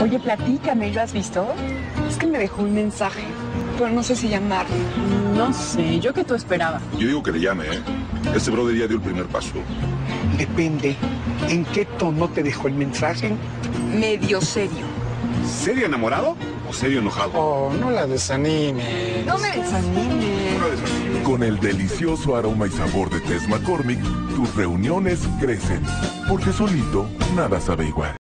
Oye, platícame, ¿lo has visto? Es que me dejó un mensaje, pero no sé si llamarle. No sé, yo que tú esperaba. Yo digo que le llame, ¿eh? Este brother ya dio el primer paso. Depende. ¿En qué tono te dejó el mensaje? Medio serio. ¿Serio enamorado o serio enojado? Oh, no la desanimes. No me desanime. Con el delicioso aroma y sabor de Tess McCormick, tus reuniones crecen. Porque solito nada sabe igual.